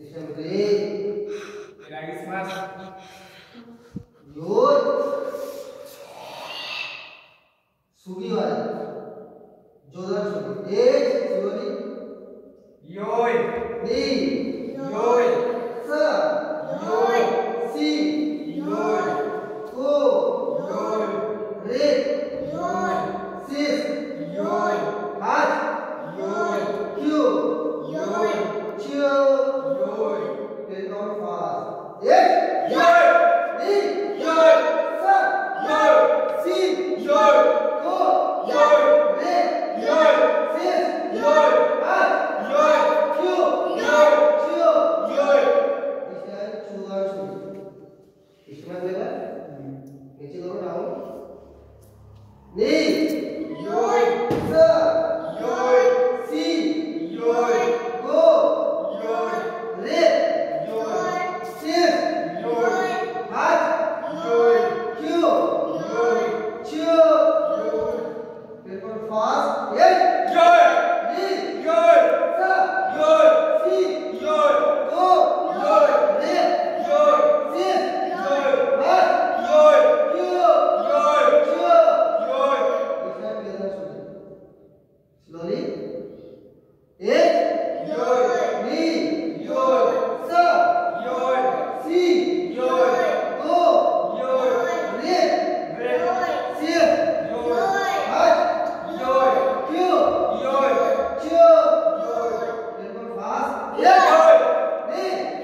दिसंबरे Christmas your Swiggy वाला जोरदार सुगी एक सुगी योय नी योय İşte ben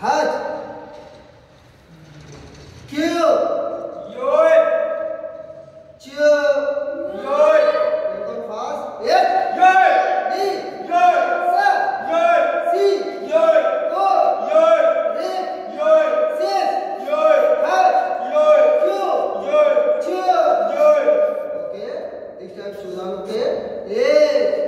Next step, Suzano, okay? Eight.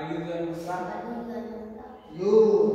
ಆಗಿರುವುದನ್ನು ಸಹ ಯು